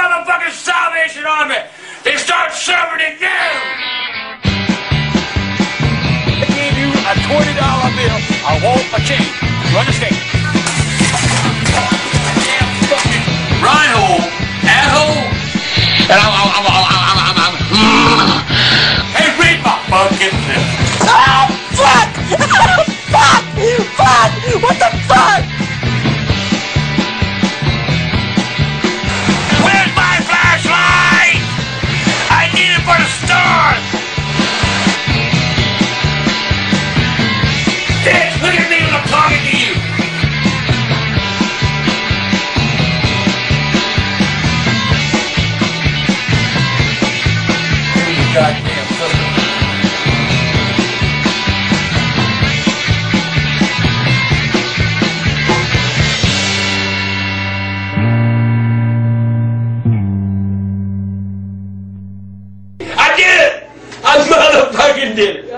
Salvation Army. They start serving it down. They gave you a twenty dollar bill. I want a change. You understand? Rhino, asshole. And I'm, I'm, I'm, I'm, I'm, I'm, I'm, mm. Hey, read my fucking lips. Oh, ah, fuck! Ah, fuck! Fuck! What the fuck? Goddamn. I did it! I motherfucking did it!